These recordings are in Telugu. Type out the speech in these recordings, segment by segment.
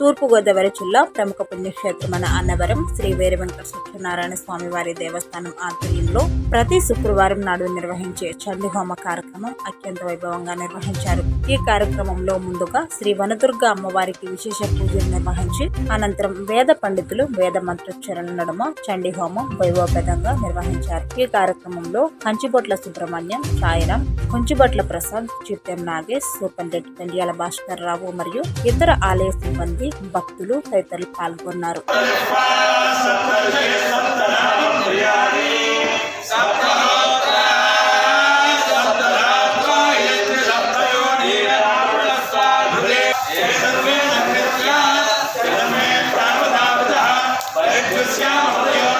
తూర్పుగోదావరి జిల్లా ప్రముఖ పుణ్యక్షేత్రమైన అన్నవరం శ్రీ వీర వెంకట సత్యనారాయణ స్వామి వారి దేవస్థానం ఆధ్వర్యంలో ప్రతి శుక్రవారం నాడు నిర్వహించే చండీ హోమ కార్యక్రమం అత్యంత వైభవంగా నిర్వహించారు. ఈ కార్యక్రమంలో ముందుగా శ్రీ వనదుర్గ అమ్మవారికి విశేష పూజలు నిర్వహించి అనంతరం వేద పండితులు వేద మంత్రోచ్చరణ నడుమ చండీ హోమం వైభవపేదంగా నిర్వహించారు. ఈ కార్యక్రమంలో కంచిబొట్ల సుబ్రహ్మణ్యం సాయిరాం కుంచిబొట్ల ప్రసాద్ చిట్టెం నాగేష్ సూపరింటెండెంట్ పెండియాల భాస్కర్ రావు మరియు ఇతర ఆలయ సిబ్బంది భక్తులు తదితరులు పాల్గొన్నారు. Cristiano Ronaldo.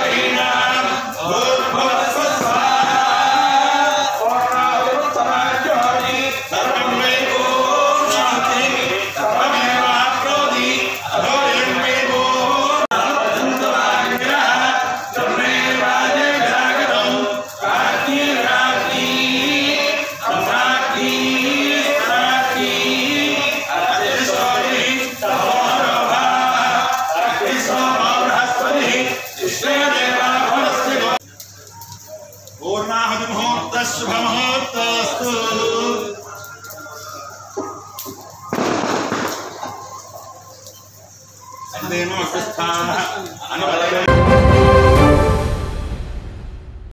शुभमुहूर्तस्तु अनुदेनो अग्रस्थानः अनुबलयो